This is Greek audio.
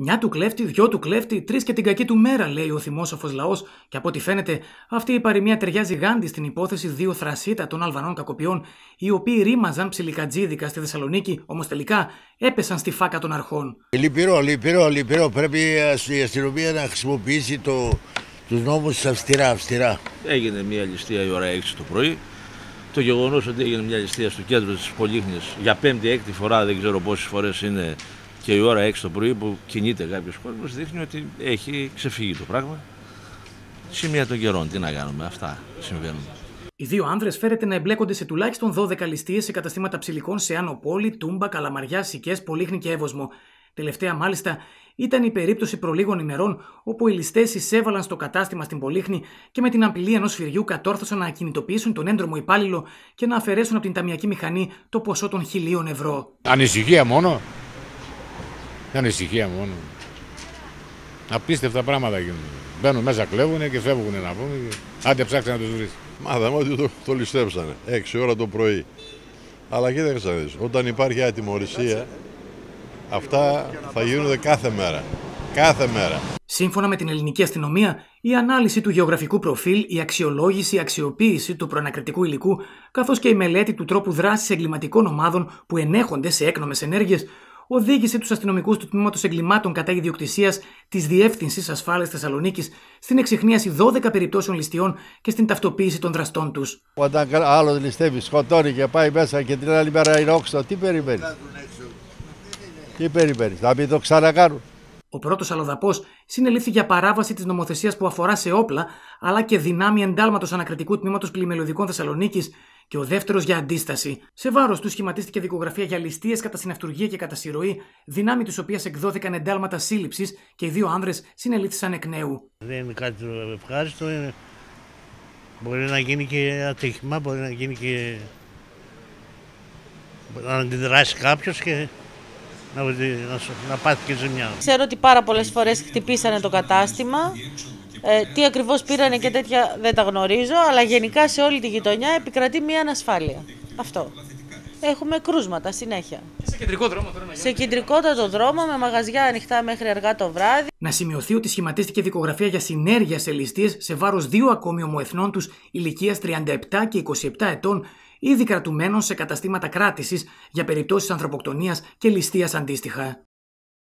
Μια του κλέφτη, δυο του κλέφτη, τρεις και την κακή του μέρα, λέει ο θυμόσοφος λαός, και από ό,τι φαίνεται, αυτή η παροιμία ταιριάζει γάντι στην υπόθεση δύο θρασίτα των Αλβανών κακοποιών, οι οποίοι ρήμαζαν ψιλικατζίδικα στη Θεσσαλονίκη, όμως τελικά έπεσαν στη φάκα των αρχών. Λυπηρό, λυπηρό, λυπηρό. Πρέπει η αστυνομία να χρησιμοποιήσει το, τους νόμους αυστηρά, αυστηρά. Έγινε μια ληστεία η ώρα 6 το πρωί. Το γεγονός ότι έγινε μια ληστεία στο κέντρο της Πολύχνης για πέμπτη-έκτη φορά, δεν ξέρω πόσες φορές είναι και η ώρα 6 το πρωί που κινείται κάποιος κόσμος, δείχνει ότι έχει ξεφύγει το πράγμα. Σημεία των καιρών, τι να κάνουμε, αυτά συμβαίνουν. Οι δύο άνδρες φέρεται να εμπλέκονται σε τουλάχιστον 12 ληστείες σε καταστήματα ψηλικών σε Άνω Πόλη, Τούμπα, Καλαμαριά, Σικές, Πολύχνη και Εύωσμο. Τελευταία μάλιστα ήταν η περίπτωση προλίγων ημερών όπου οι ληστές εισέβαλαν στο κατάστημα στην Πολύχνη και με την απειλή ενός φυριού κατόρθωσαν να ακινητοποιήσουν τον έντρομο υπάλληλο και να αφαιρέσουν από την ταμιακή μηχανή το ποσό των χιλίων ευρώ. Ανησυχία μόνο. Ανησυχία μόνο. Απίστευτα πράγματα γίνονται. Μπαίνουν μέσα, κλέβουν και φεύγουν να πούμε. Άντε ψάξτε να τους βρεις. Μάθαμε ότι το, το ληστέψανε 6 ώρα το πρωί. Αλλά κοίταξε να δεις, όταν υπάρχει ατιμορρησία, αυτά θα γίνονται κάθε μέρα. Κάθε μέρα. Σύμφωνα με την ελληνική αστυνομία, η ανάλυση του γεωγραφικού προφίλ, η αξιολόγηση, η αξιοποίηση του προανακριτικού υλικού, καθώς και η μελέτη του τρόπου δράσης εγκληματικών ομάδων που ενέχονται σε έκνομες ενέργειες, οδήγησε τους αστυνομικούς του Τμήματος Εγκλημάτων κατά ιδιοκτησίας της Διεύθυνσης Ασφάλειας Θεσσαλονίκης στην εξυχνίαση 12 περιπτώσεων ληστειών και στην ταυτοποίηση των δραστών τους. Όταν άλλο ληστεύει, σκοτώνει και πάει μέσα και την άλλη μέρα είναι όξο, τι περιμένεις; Τι περιμένεις, θα μην το ξανακάνουν. Ο πρώτος αλλοδαπός συνελήφθη για παράβαση της νομοθεσίας που αφορά σε όπλα, αλλά και δυνάμει εντάλματος ανακριτικού τμήματος πλημελωδικών Θεσσαλονίκης και ο δεύτερος για αντίσταση. Σε βάρος του σχηματίστηκε δικογραφία για ληστείες κατά συναυτουργία και κατά συρροή, δυνάμει της οποίας εκδόθηκαν εντάλματα σύλληψης και οι δύο άνδρες συνελήφθησαν εκ νέου. Δεν είναι κάτι ευχάριστο. Είναι... Μπορεί να γίνει και ατύχημα, μπορεί να γίνει και. να αντιδράσει κάποιος και να, να, να πάθει και ζημιά. Ξέρω ότι πάρα πολλές φορές χτυπήσανε το κατάστημα. Ε, τι ακριβώς πήρανε και τέτοια δεν τα γνωρίζω, αλλά γενικά σε όλη τη γειτονιά επικρατεί μια ανασφάλεια. Αυτό. Έχουμε κρούσματα συνέχεια. σε κεντρικό δρόμο τώρα Σε κεντρικότατο δρόμο με μαγαζιά ανοιχτά μέχρι αργά το βράδυ. Να σημειωθεί ότι σχηματίστηκε δικογραφία για συνέργεια σε ληστείες σε βάρος δύο ακόμη ομοεθνών τους ηλικίας 37 και 27 ετών, ήδη κρατουμένων σε καταστήματα κράτησης για περιπτώσεις ανθρωποκτονίας και ληστείας αντίστοιχα.